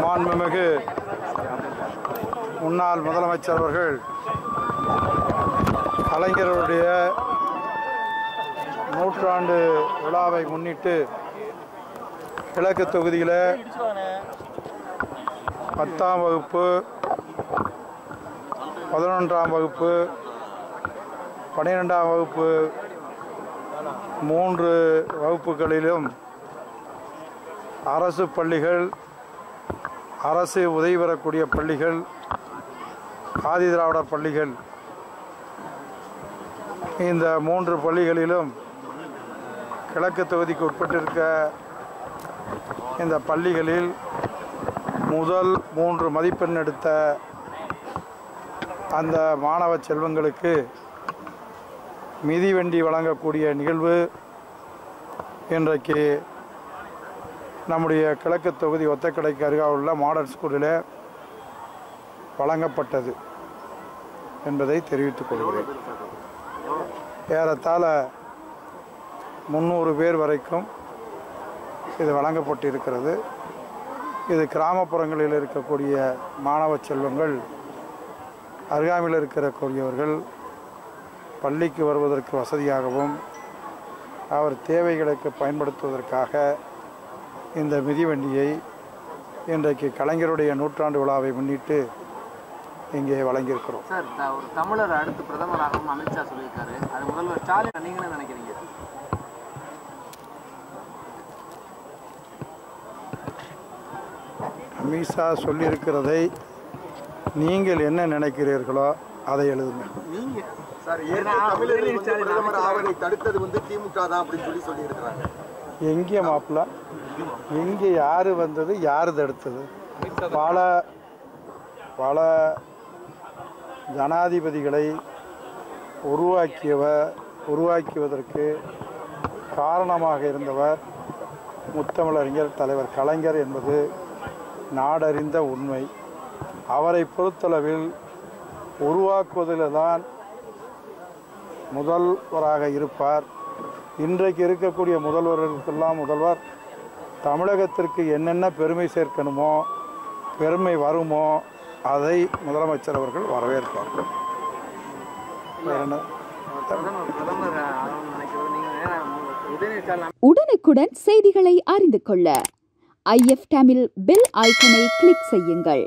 மாண்புமிகு முன்னாள் முதலமைச்சர் அவர்கள் கலைஞருடைய நூற்றாண்டு விழாவை முன்னிட்டு கிழக்கு தொகுதியில் பத்தாம் வகுப்பு பதினொன்றாம் வகுப்பு பன்னிரெண்டாம் வகுப்பு மூன்று வகுப்புகளிலும் அரசு பள்ளிகள் அரசு உதவி பெறக்கூடிய பள்ளிகள் ஆதி திராவிடர் பள்ளிகள் இந்த மூன்று பள்ளிகளிலும் கிழக்கு தொகுதிக்கு உட்பட்டிருக்க இந்த பள்ளிகளில் முதல் மூன்று மதிப்பெண் எடுத்த அந்த மாணவ செல்வங்களுக்கு மிதிவண்டி வழங்கக்கூடிய நிகழ்வு இன்றைக்கு நம்முடைய கிழக்கு தொகுதி ஒத்தக்கடைக்கு அருகாக உள்ள மாடர்ன் ஸ்கூலில் வழங்கப்பட்டது என்பதை தெரிவித்துக் கொள்கிறேன். ஏறத்தாழ முந்நூறு பேர் வரைக்கும் இது வழங்கப்பட்டிருக்கிறது. இது கிராமப்புறங்களில் இருக்கக்கூடிய மாணவ செல்வங்கள் அருகாமையில் இருக்கக்கூடியவர்கள் பள்ளிக்கு வருவதற்கு வசதியாகவும் அவர் தேவைகளுக்கு பயன்படுத்துவதற்காக இந்த மிதிவண்டியை இன்றைக்கு கலைஞருடைய நூற்றாண்டு விழாவை முன்னிட்டு இங்கே வழங்கியிருக்கிறோம். சார் ஒரு தமிழர் அடுத்து பிரதமராகவும் அமித்ஷா சொல்லியிருக்காரு. அது முதல்வர் ஸ்டாலின் நினைக்கிறீங்க? அமித்ஷா சொல்லியிருக்கிறதை நீங்கள் என்ன நினைக்கிறீர்களோ அதை எழுதுங்க. சார் வந்து பிரதமர் தடுத்தது வந்து திமுக தான் அப்படின்னு சொல்லி சொல்லி இருக்கிறாங்க எங்கே மாப்பிள்ள எங்கே யார் வந்தது? யார் தடுத்தது? பல பல ஜனாதிபதிகளை உருவாக்கியவர் உருவாக்குவதற்கு காரணமாக இருந்தவர் முத்தமிழறிஞர் தலைவர் கலைஞர் என்பது நாடறிந்த உண்மை. அவரை பொறுத்தளவில் உருவாக்குவதில் தான் முதல்வராக இருப்பார். இன்றைக்கு இருக்கக்கூடிய முதல்வர்களுக்கெல்லாம் முதல்வர் தமிழகத்திற்கு என்னென்ன பெருமை சேர்க்கணுமோ பெருமை வருமோ அதை முதலமைச்சர் அவர்கள் வரவேற்பார். உடனுக்குடன் செய்திகளை அறிந்து கொள்ள ஐஎஃப் தமிழ் பெல் ஐக்கனை கிளிக் செய்யுங்கள்.